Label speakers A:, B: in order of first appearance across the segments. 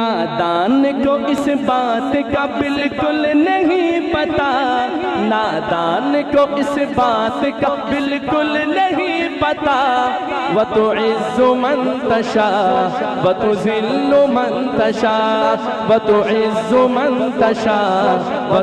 A: नादान को इस बात का बिल्कुल नहीं पता। नादान को इस बात का बिल्कुल नहीं पता। व तो इज्जु मंतशा व तो जिल्लु मंतशा व तो इज्जु मंतशा व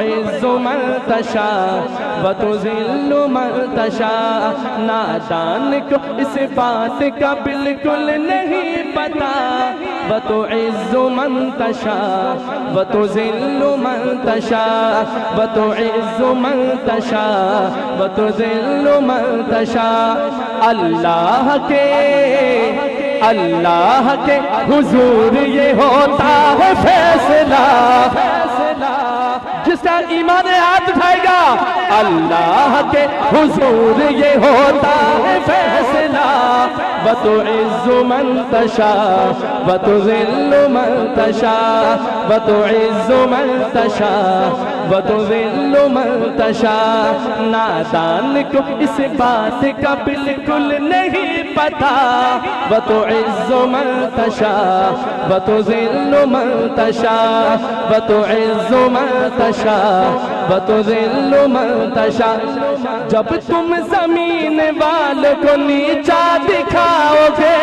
A: इज्जु मंतशा व तो जिल्लु मंतशा नादान को इस बात का बिल्कुल नहीं पता व तो इज्जु तो जिल्लु मंतशा व तो अल्लाह के अल्लाह के हुजूर ये होता है फैसला जिसका ईमान हाथ उठाएगा अल्लाह के हुजूर ये होता है फैसला बतो इज्जु मंतशा बतो जिल्लु मंतशा बतो इज्जु मंतशा बतो जिल्लु मंतशा नादान को इस बात का बिल्कुल नहीं पता बतो इज्जु मंतशा बतो जिल्लु मंतशा बतो इज्जु मंतशा बतो जिल्लु मंतशा जब तुम ज़मीन वालों को नीचा दिखाओगे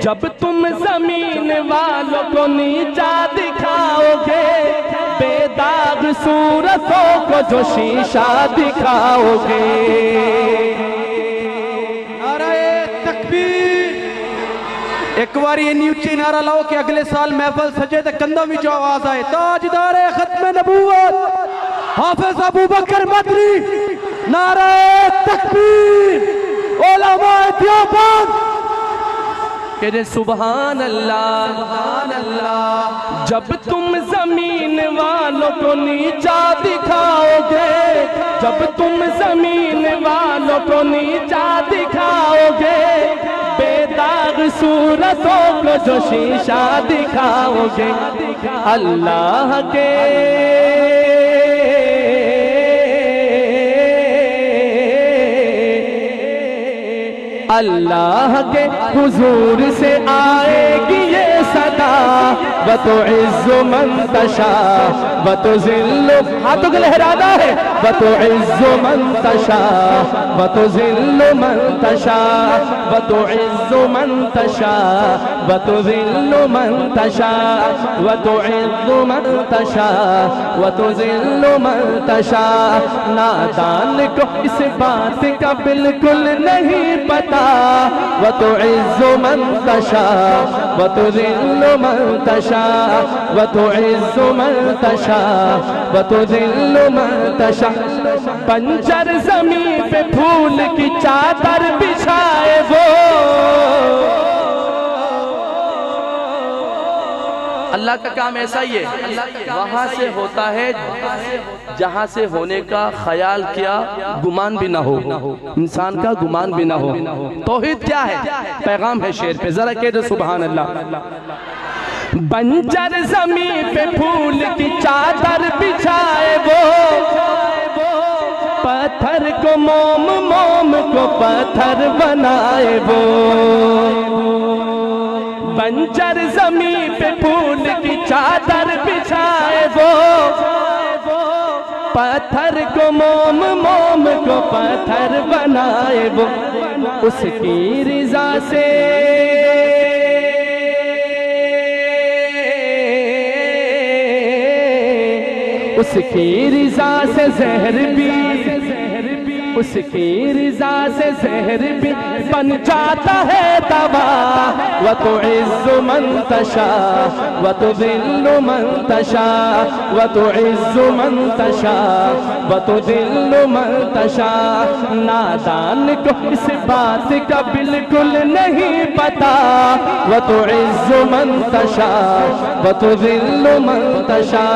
A: जब तुम ज़मीन वालों को नीचा दिखाओगे, बेदाग सूरतों को जो शीशा दिखाओगे।
B: एक बार ये नीचे नारा लाओ कि अगले साल महफल सजे तो कंधों में जो आवाज़ आए ताजदार खत्म नबूवत हाफिज अबू बकर मदरी नाराए तकबीर ओलमा देवबंद
A: कहते सुबहान अल्लाह सुबहान अल्लाह जब तुम ज़मीन वालों को नीचा दिखाओगे, जब तुम ज़मीन वालों को नीचा दिखाओगे बेदाग सूरतों को जो शीशा दिखाओगे, अल्लाह के अल्लाह के हुजूर से आएगी ये व तो इज्जु मंतशा व तो जिल्लु हाथों को लहराना है। व तो इज्जु मंतशा व तो जिल्लु मंतशा व तो इज्जु मंतशा व तो जिल्लु मंतशा व तो इज्जु मंतशा व तो जिल्लु मंतशा नादान को इस बात का बिल्कुल नहीं पता। व तो इज्जु मंतशा व तो जिल्लु व तो इज्जु मंतशा व तो जिल्लु मंतशा पंजर ज़मीन पे फूल की चादर बिछाए वो अल्लाह का काम ऐसा ही है वहाँ से होता है जहाँ से होने का ख्याल किया गुमान भी ना हो इंसान का गुमान भी ना हो तोहिद क्या है पैगाम है शेर पे जरा कह दो सुबहान अल्लाह बंजर ज़मीन पे फूल की चादर बिछाए वो। पत्थर को मोम मोम को पत्थर बनाए वो। बंजर ज़मीन पे फूल की चादर बिछाए वो। पत्थर को मोम मोम को पत्थर बनाए वो। उसकी रिजा से उसकी रिजा से जहर भी उसकी रिजा से जहर भी बन जाता है दवा व तो इज्जु मंतशा व तो दिल्लु मंतशा व तो इज्जु मंतशा व तो दिल्लु मंतशा। नादान को इस बात का बिल्कुल नहीं पता। व तो इज्जु मंतशा व तो दिल्लु मंतशा।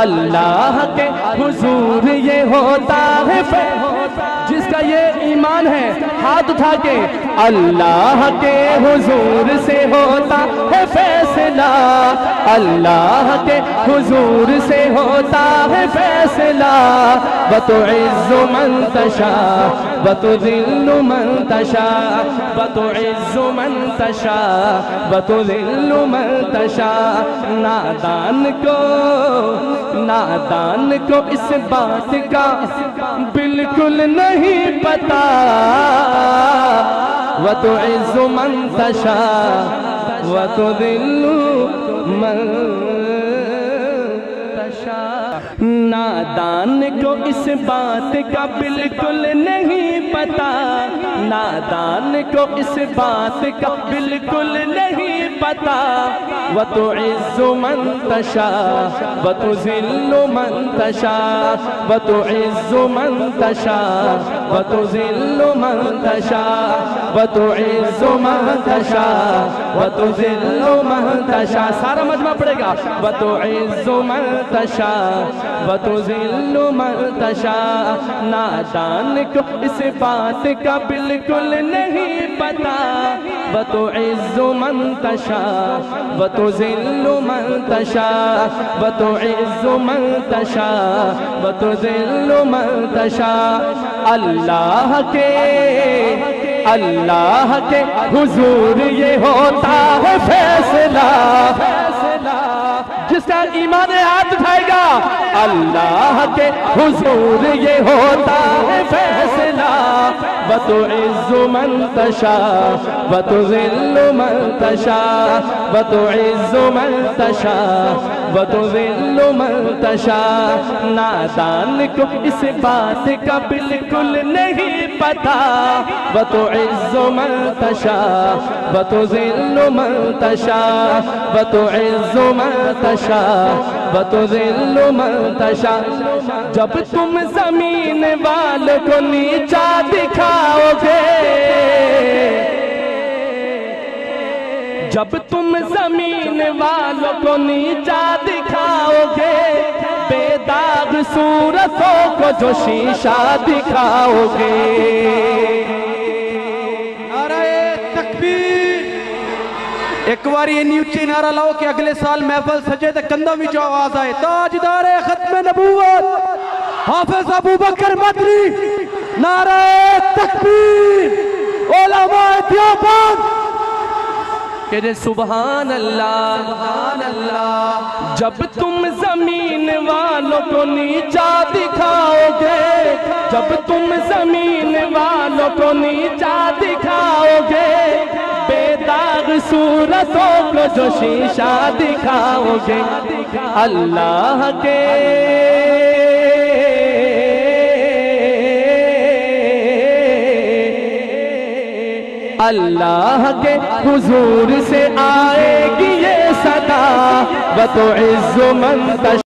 A: अल्लाह के हुजूर ये होता है जिसका ये ईमान है, हाथ उठा के अल्लाह के हुजूर से होता है फैसला। अल्लाह के हुजूर से होता है फैसला। बतो इज्जु मंतशा बतो दिल्लु मंतशा बतो इज्जु मंतशा बतो दिल्लु मंतशा। नादान को नादान को इस बात का बिल्कुल नहीं पता। वह तो इज्जु मंतशा वह तो दिल मन तशा। नादान को इस बात का बिल्कुल नहीं पता। नादान को इस बात का बिल्कुल नहीं पता। व तो इज्जु मंतशा व तो जिल्लु मंतशा व तो इज्जु मंतशा व तो जिल्लु मंतशा व तो इज्जु मंतशा व तो जिल्लु मंतशा सारा मजमा पड़ेगा व तो इज्जु मंतशा व तो जिल्लु मंतशा नादान को इस बात का बिल्कुल नहीं पता। व तो इज्जु मंतशा, व तो जिल्लु मंतशा, व तो इज्जु मंतशा, व तो जिल्लु मंतशा। अल्लाह के अल्लाह के हुजूर ये होता है फैसला। जिसका ईमान उठाएगा अल्लाह के हुजूर ये होता है फैसला। बतो इज्जु मंतशा बतो जिल्लु मंतशा बतो इज्जु मंतशा बतो जिल्लु मंतशा नादान को इस बात का बिल्कुल नहीं पता बतो इज्जु मंतशा बतो जिल्लु मंतशा बतो इज्जु मंतशा बतो जिल्लु मंतशा जब तुम ज़मीन वालों को नीचा दिखाओगे जब तुम ज़मीन वालों को नीचा दिखाओगे, बेदाग सूरतों को जो शीशा दिखाओगे।
B: एक बार ये नीचे नारा लाओ कि अगले साल महफल सजे तो कंधा भी जो आवाज़ आए। ताजदार खत्म नबूवत। हाफिज अबू बकर मदनी नाराए तकबीर। ओलमा देवबंद
A: अल्लाह सुबहान अल्लाह जब तुम ज़मीन वालों को नीचा दिखाओगे, जब तुम ज़मीन वालों को नीचा दिखाओगे बेदाग सूरतों को जो शीशा दिखाओगे, अल्लाह के अल्लाह के हुजूर से आएगी ये सदा। बतो इज्जो मंतश